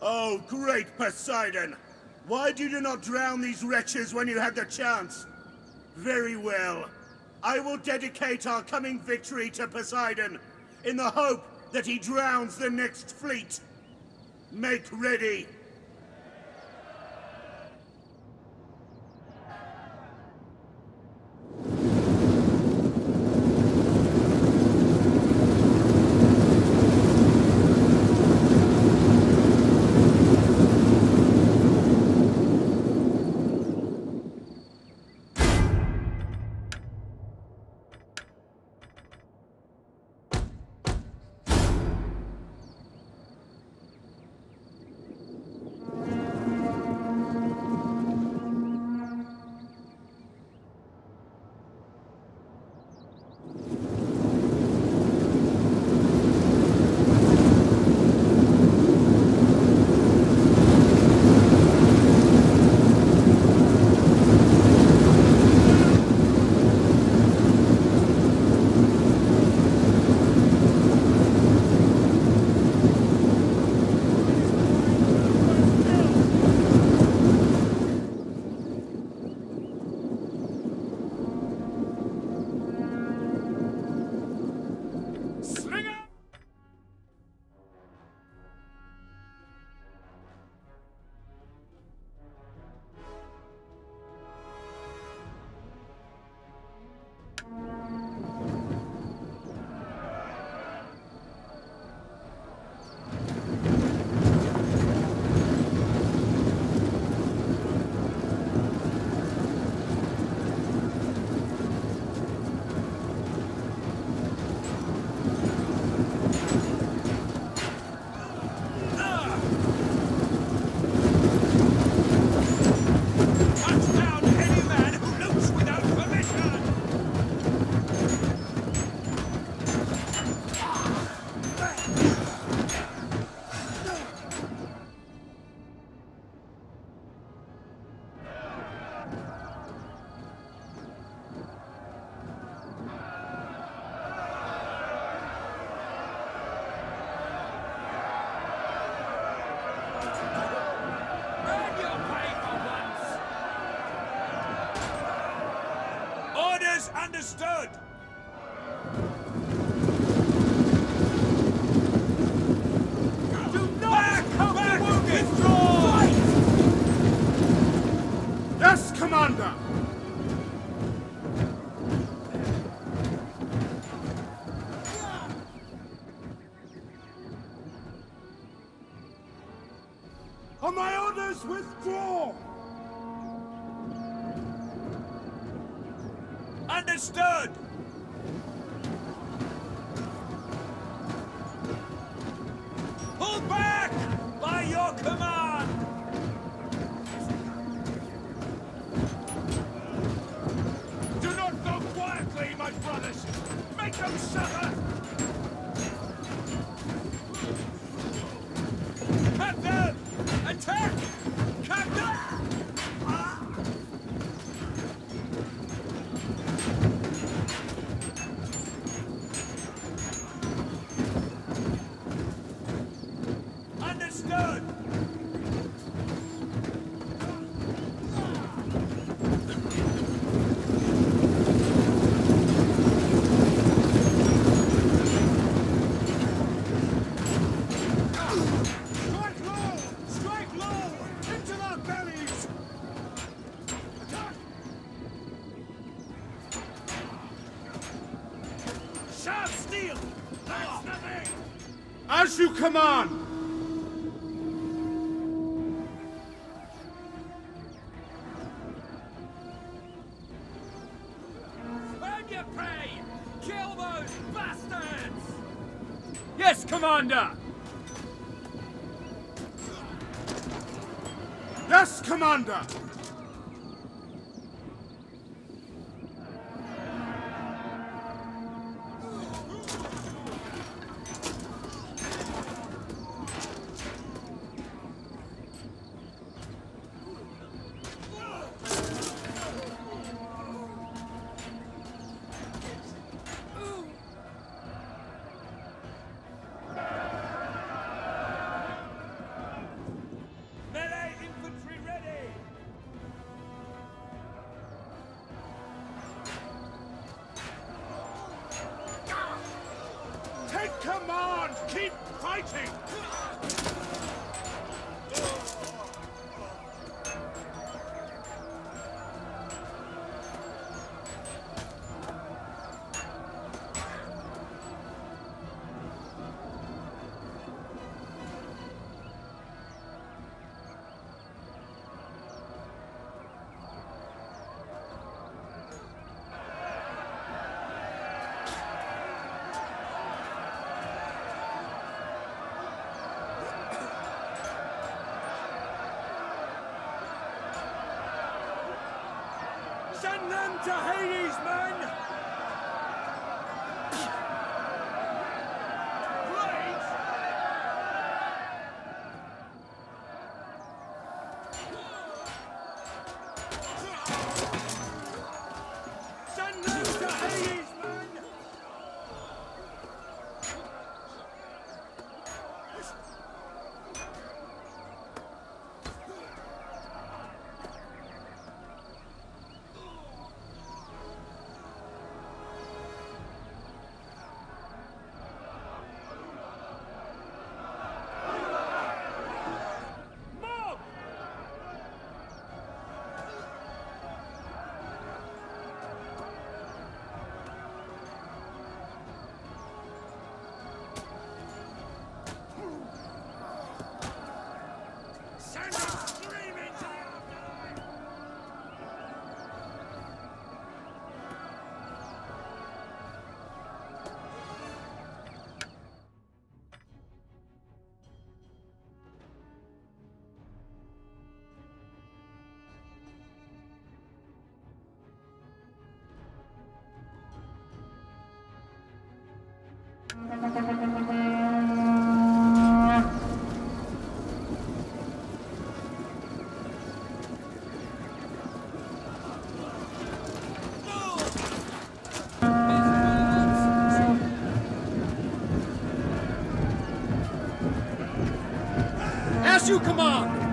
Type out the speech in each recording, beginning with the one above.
Oh, great Poseidon! Why did you not drown these wretches when you had the chance? Very well. I will dedicate our coming victory to Poseidon, in the hope that he drowns the next fleet. Make ready! Understood! Pull back! By your command! Do not go quietly, my brothers! Make them suffer! Captain! Attack! Command! Earn your pay! Kill those bastards! Yes, Commander! Yes, Commander! Them to Hades, men! You command!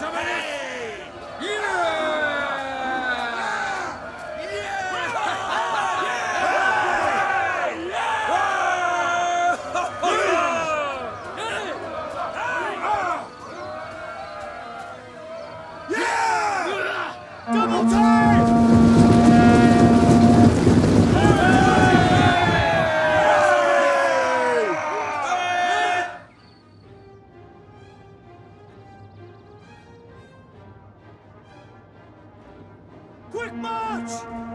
You March!